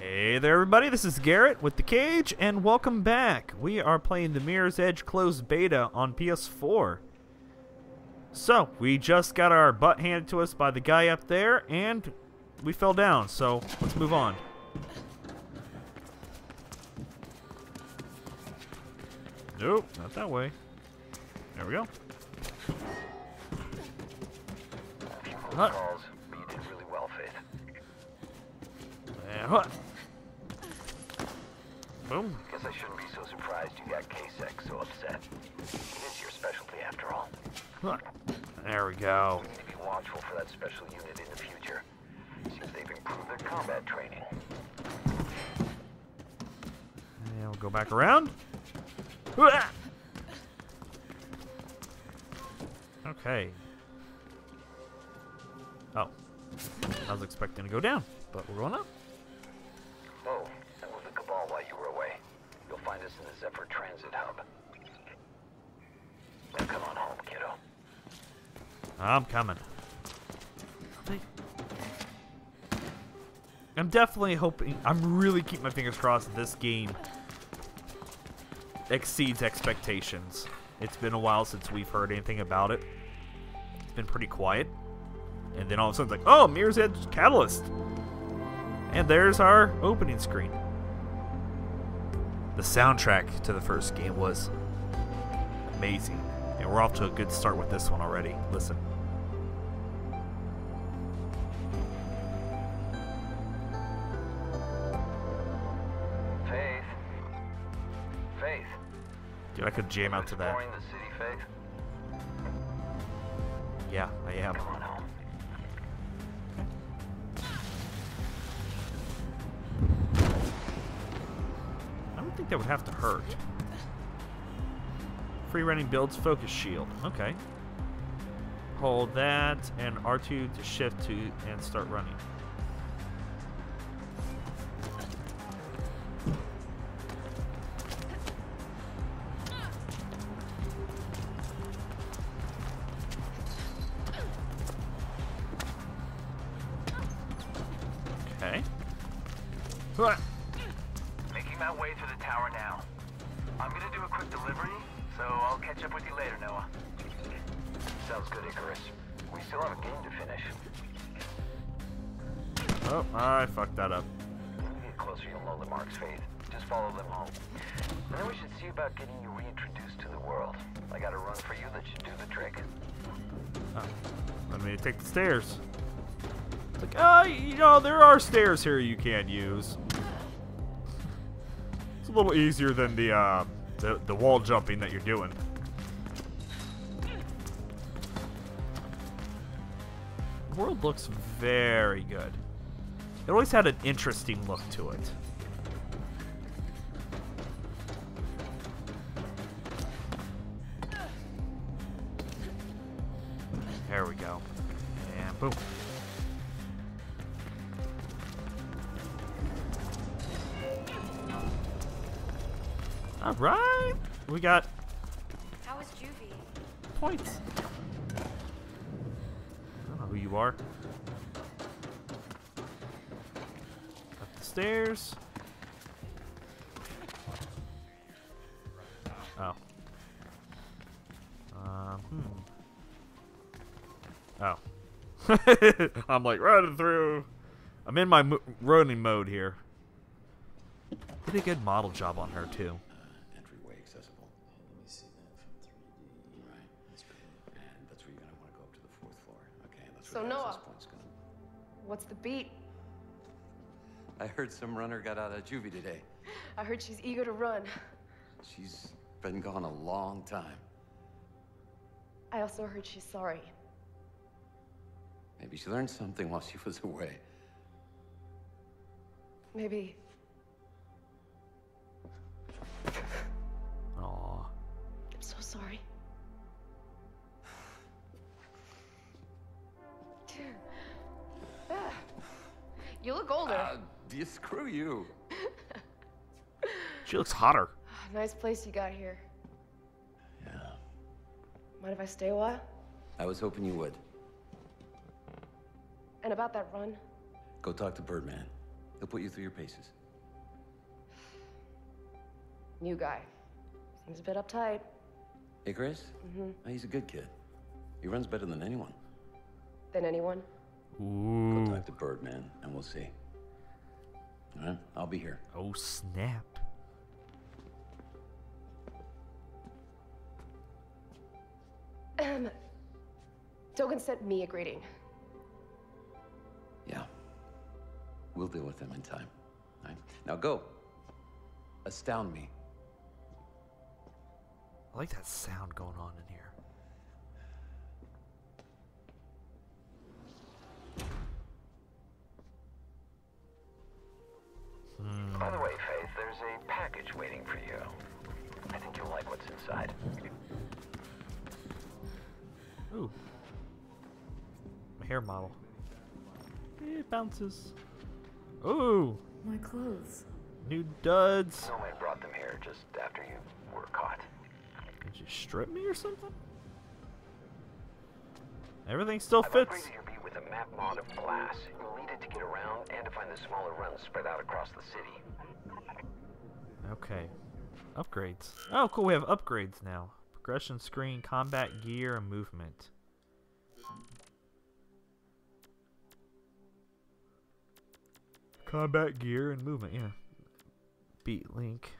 Hey there, everybody. This is Garrett with The Kag3, and welcome back. We are playing the Mirror's Edge closed beta on PS4. So, we just got our butt handed to us by the guy up there, and we fell down, so let's move on. Nope, not that way. There we go. Huh. calls, Boom. Guess I shouldn't be so surprised you got K-Sec so upset. It is your specialty after all. Huh. There we go. We need to be watchful for that special unit in the future. Seems they've improved their combat training. And we'll go back around. Okay. Oh. I was expecting to go down, but we're going up. Oh, that was the Cabal while you were away. You'll find us in the Zephyr Transit Hub. Now come on home, kiddo. I'm coming. I'm definitely hoping. I'm really keeping my fingers crossed that this game exceeds expectations. It's been a while since we've heard anything about it. It's been pretty quiet. And then all of a sudden, it's like, oh, Mirror's Edge Catalyst. And there's our opening screen. The soundtrack to the first game was amazing. And we're off to a good start with this one already. Listen. Dude, I could jam out to that. Exploring the city, Faith. Yeah, I am. Come on home. I don't think that would have to hurt. Free running builds focus shield. Okay. Hold that and R2 to shift to and start running. We still have a game to finish. Oh, I fucked that up. We get closer, you'll know the marks, Faith. Just follow them home. Then we should see about getting you reintroduced to the world. I got a run for you that should do the trick. Oh, let me take the stairs. It's like, uh, you know, there are stairs here you can't use. It's a little easier than the, uh, the, the wall jumping that you're doing. World looks very good. It always had an interesting look to it. There we go. And boom. All right. We got How was Juvie? points. I don't know who you are. Up the stairs. Oh. Um, hmm. Oh. I'm like running through. I'm in my running mode here. Did a good model job on her too. So Noa. What's the beat? I heard some runner got out of juvie today. I heard she's eager to run. She's been gone a long time. I also heard she's sorry. Maybe she learned something while she was away. Maybe. Aw. I'm so sorry. You look older. Uh, you screw you. She looks hotter. nice place you got here. Yeah. Mind if I stay a while? I was hoping you would. And about that run? Go talk to Birdman. He'll put you through your paces. New guy. Seems a bit uptight. Icarus? Mm-hmm. he's a good kid. He runs better than anyone. Than anyone? Go Ooh. talk to Birdman, and we'll see. All right, I'll be here. Oh snap. Um, Dogan sent me a greeting. Yeah. We'll deal with him in time. All right? Now go. Astound me. I like that sound going on in here. By the way, Faith, there's a package waiting for you. I think you'll like what's inside. Ooh. My hair model. It bounces. Ooh. My clothes. New duds. Nomad brought them here just after you were caught. Did you strip me or something? Everything still I've fits. With a map mod of glass. You'll need it to get around and to find the smaller runs spread out across the city. Okay. Upgrades. Oh, cool. We have upgrades now. Progression screen, combat gear, and movement. Combat gear and movement, yeah. Beat link.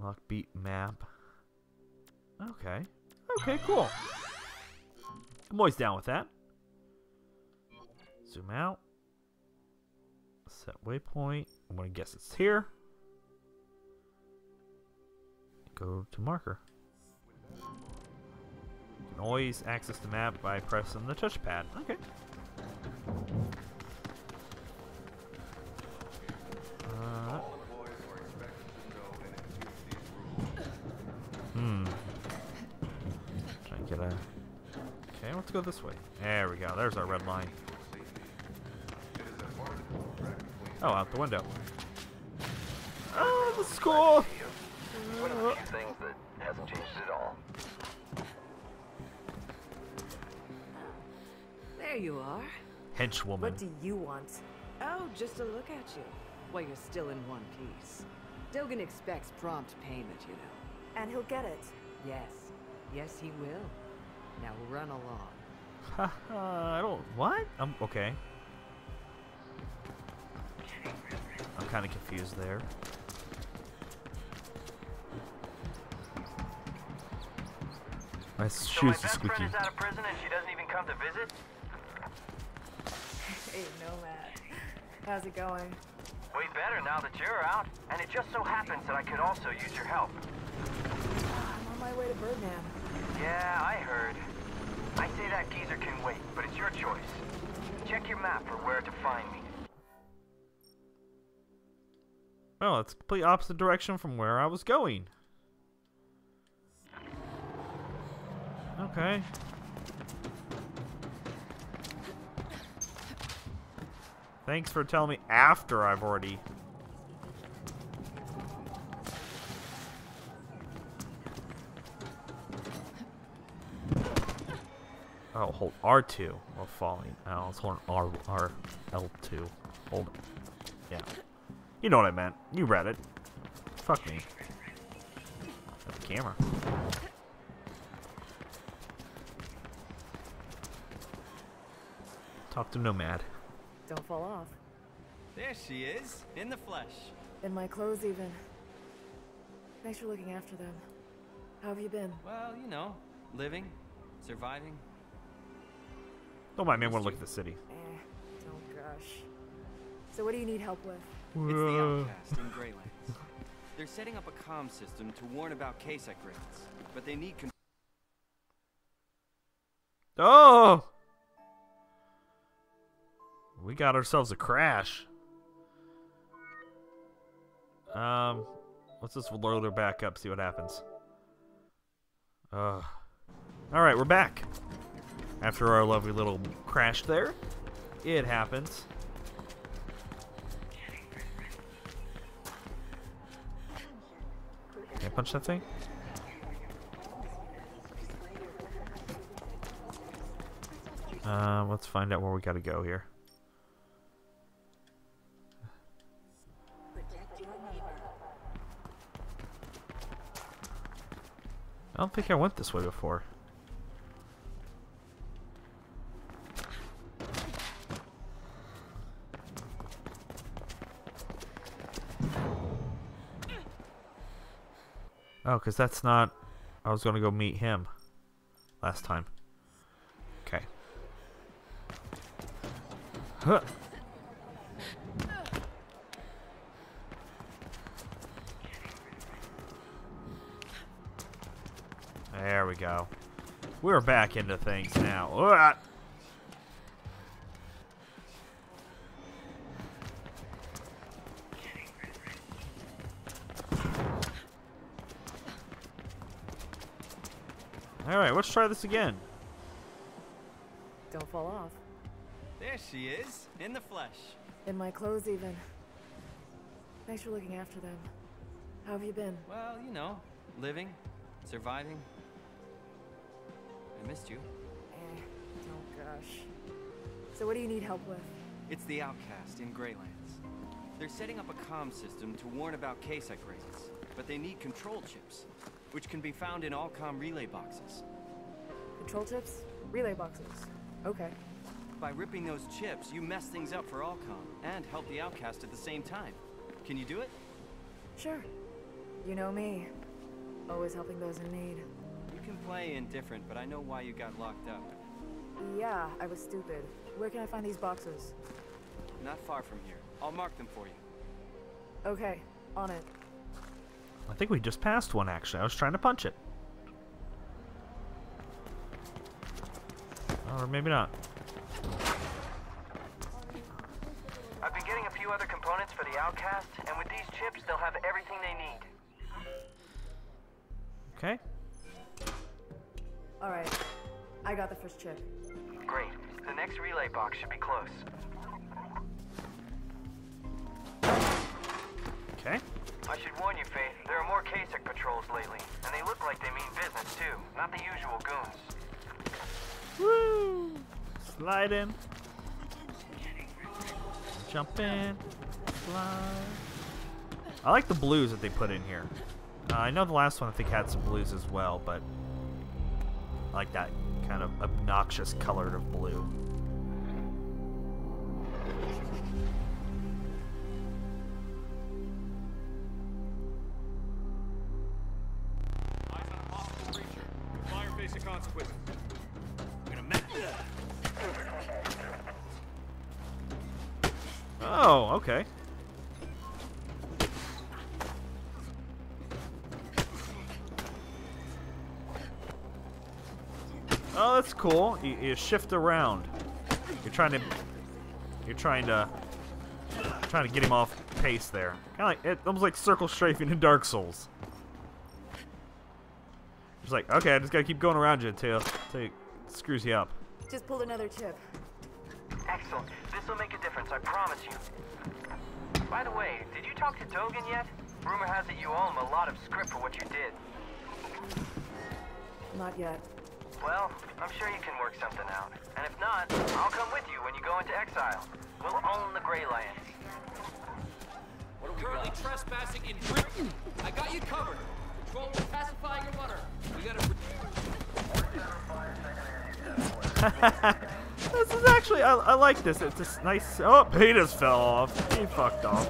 Lock beat map. Okay. Okay, cool. I'm always down with that. Zoom out. Set waypoint. I'm gonna guess it's here. Go to marker. You can always access the map by pressing the touchpad. Okay. Uh, hmm. Try and get a. Okay, let's go this way. There we go. There's our red line. Oh, out the window. Oh, this is cool. One of the few things that hasn't changed at all. There you are. Henchwoman. What do you want? Oh, just to look at you. While you're still in one piece. Dogan expects prompt payment, you know. And he'll get it. Yes. Yes, he will. Now run along. Haha, I don't. What? I'm okay. Kind of confused there. My So my shoes are squeaky. friend is out of prison and she doesn't even come to visit? Hey, Nomad. How's it going? Way better now that you're out. And it just so happens that I could also use your help. I'm on my way to Birdman. Yeah, I heard. I say that geezer can wait, but it's your choice. Check your map for where to find me. Oh, it's complete opposite direction from where I was going. Okay. Thanks for telling me after I've already. Oh, hold R2 while falling. Oh, it's holding R, R, L2. Hold. Yeah. You know what I meant. You read it. Fuck me. Got the camera. Talk to Nomad. Don't fall off. There she is, in the flesh. In my clothes, even. Thanks for looking after them. How have you been? Well, you know, living, surviving. Don't mind me, I want to look at the city. Eh, don't gush. So what do you need help with? It's the outcast in Greylands. They're setting up a comm system to warn about case upgrades, but they need Oh! We got ourselves a crash. Um, let's just load her back up, see what happens. Uh, Alright, we're back. After our lovely little crash there. It happens. punch that thing? Uh, let's find out where we gotta go here. I don't think I went this way before. Oh, because that's not... I was going to go meet him last time. Okay. Huh. There we go. We're back into things now. Uah! Alright, let's try this again. Don't fall off. There she is, in the flesh. In my clothes, even. Thanks for looking after them. How have you been? Well, you know, living, surviving. I missed you. Eh, oh gosh. So what do you need help with? It's the Outcast in Greylands. They're setting up a comm system to warn about K-Sec raids, but they need control chips, which can be found in all comm relay boxes. Control chips? Relay boxes. Okay. By ripping those chips, you mess things up for Allcom and help the Outcast at the same time. Can you do it? Sure. You know me. Always helping those in need. You can play indifferent, but I know why you got locked up. Yeah, I was stupid. Where can I find these boxes? Not far from here. I'll mark them for you. Okay, on it. I think we just passed one, actually. I was trying to punch it. Oh, or maybe not. I've been getting a few other components for the Outcast, and with these chips, they'll have everything they need. Okay. Alright. I got the first chip. Great. The next relay box should be close. Okay. I should warn you, Faith, there are more K-Sec patrols lately, and they look like they mean business too, not the usual goons. Woo! Slide in. Jump in. Slide. I like the blues that they put in here. Uh, I know the last one I think had some blues as well, but I like that kind of obnoxious color of blue. Cool. You, you shift around. You're trying to, you're trying to, trying to get him off pace there. Kind of like it, almost like circle strafing in Dark Souls. It's like, okay, I just gotta keep going around you until, until it screws you up. Just pulled another chip. Excellent. This will make a difference, I promise you. By the way, did you talk to Dogan yet? Rumor has it you owe him a lot of script for what you did. Not yet. Well, I'm sure you can work something out. And if not, I'll come with you when you go into exile. We'll own the Greylands. Currently trespassing in Britain. I got you covered. Control is pacifying your runner. We gotta. This is actually, I, I like this. It's just nice. Oh, Peter's fell off. He fucked off.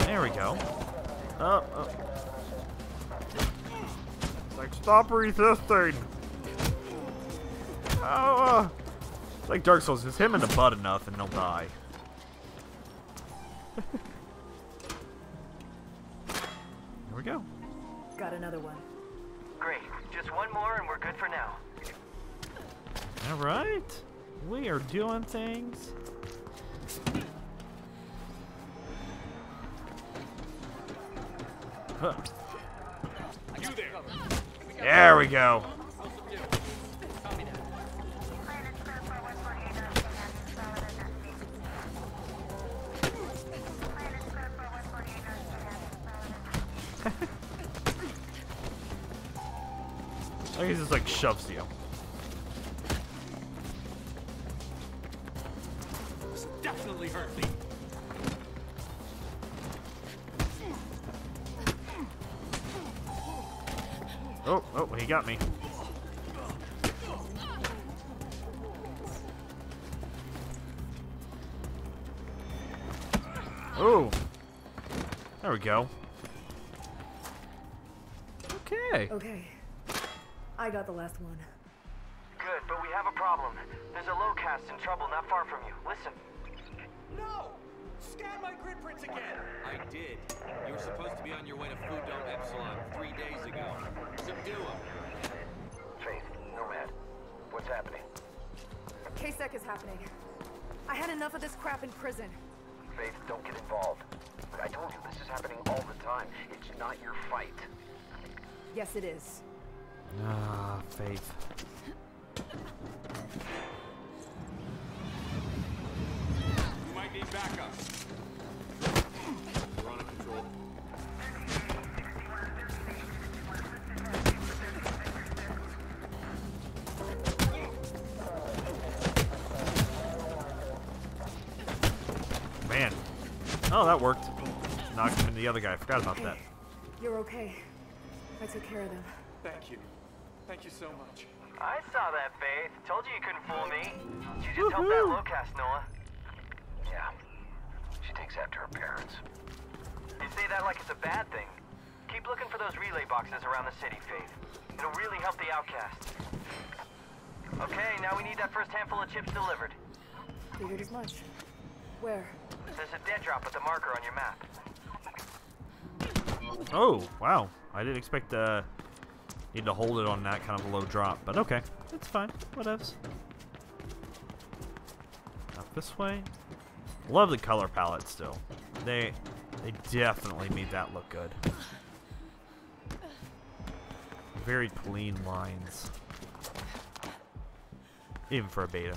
There we go. Oh, oh. It's like, stop resisting. Oh, uh, it's like Dark Souls. Just hit him in the butt enough and he'll die. Here we go. Got another one. Great. Just one more and we're good for now. All right. We are doing things. Huh. There. We go. I guess it's like shoves you. Got me. Oh. There we go. Okay. Okay. I got the last one. Good, but we have a problem. There's a lowcast in trouble not far from you. Listen. No! Scan my grid prints again! I did. You were supposed to be on your way to Food Dome Epsilon three days ago. Subdue him. Faith, Nomad. What's happening? KSEC is happening. I had enough of this crap in prison. Faith, don't get involved. I told you this is happening all the time. It's not your fight. Yes, it is. Ah, Faith. Oh, that worked. Knocked him into the other guy. I forgot about that. You're okay. I took care of them. Thank you. Thank you so much. I saw that, Faith. Told you you couldn't fool me. She just helped that lowcast, Noa. Yeah. She takes after her parents. You say that like it's a bad thing. Keep looking for those relay boxes around the city, Faith. It'll really help the outcast. Okay, now we need that first handful of chips delivered. Figured as much. Where? There's a dead drop with the marker on your map. Oh, wow. I didn't expect uh need to hold it on that kind of a low drop, but okay. It's fine. Whatevs. Up this way. Love the color palette still. They they definitely made that look good. Very clean lines. Even for a beta.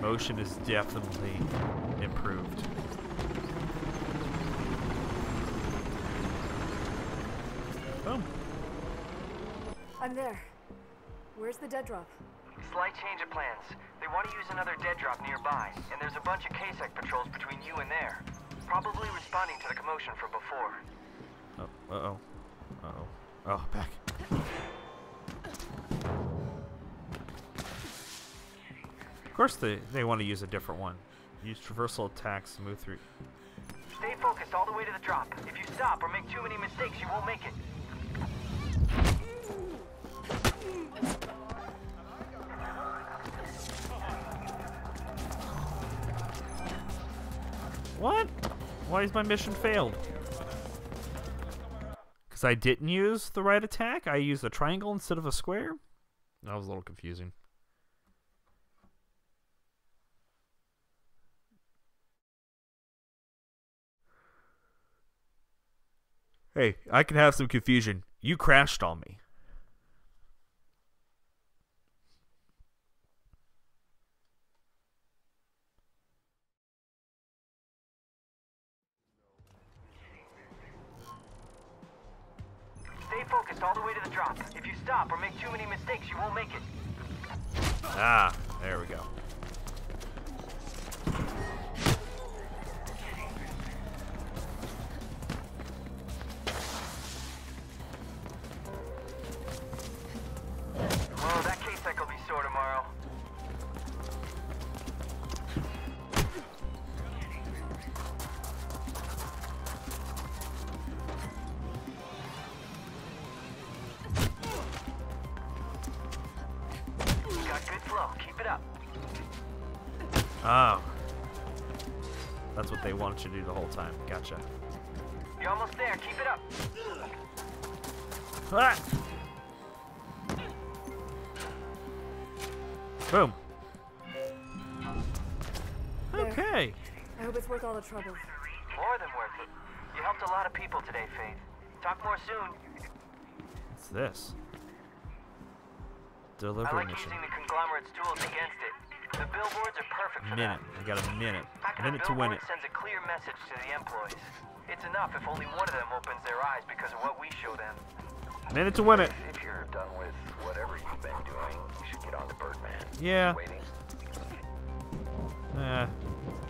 Motion is definitely improved. Boom. I'm there. Where's the dead drop? Slight change of plans. They want to use another dead drop nearby, and there's a bunch of KSEC patrols between you and there. Probably responding to the commotion from before. Oh, uh-oh. Uh-oh. Oh, back. Course they, they want to use a different one. Use traversal attacks move through. Stay focused all the way to the drop. If you stop or make too many mistakes, you won't make it. What? Why is my mission failed? Because I didn't use the right attack? I used a triangle instead of a square? That was a little confusing. Hey, I can have some confusion. You crashed on me. Stay focused all the way to the drop. If you stop or make too many mistakes, you won't make it. Ah, there we go. Got good flow. Keep it up. Oh. That's what they wanted you to do the whole time. Gotcha. You're almost there. Keep it up. Ah! Boom. There. Okay. I hope it's worth all the trouble. More than worth it. You helped a lot of people today, Faith. Talk more soon. What's this? I like mission. using the conglomerate's tools against it. The billboards are perfect for Minute. that. I got a minute. A minute to win it. sends a clear message to the employees. It's enough if only one of them opens their eyes because of what we show them. Minute to win it. If you're done with whatever you've been doing, you should get on to Birdman. Yeah. Waiting. Eh.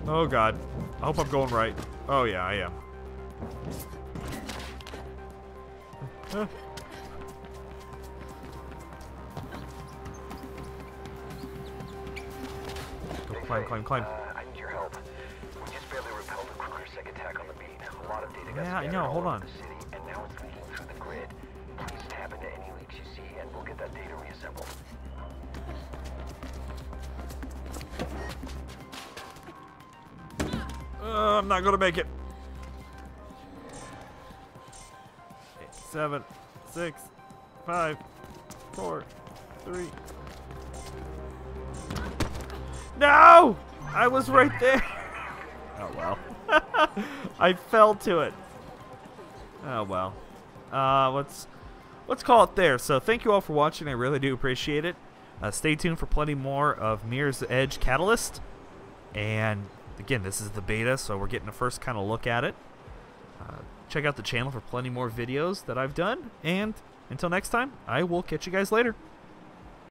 Oh god. I hope I'm going right. Oh yeah, I am. Uh. climb, climb, climb. Uh, I need your help. We just barely repelled a Kruger-Sec attack on the beat. A lot of data got Yeah, I know, hold on. the city, and now it's leaking through the grid. Please tap into any leaks you see, and we'll get that data reassembled. Uh, I'm not gonna make it. Eight, seven, six, five, four, three. No! I was right there. Oh well. I fell to it. Oh well. Uh, let's let's call it there. So thank you all for watching. I really do appreciate it. Uh, stay tuned for plenty more of Mirror's Edge Catalyst. And again, this is the beta, so we're getting a first kind of look at it. Uh, check out the channel for plenty more videos that I've done. And until next time, I will catch you guys later.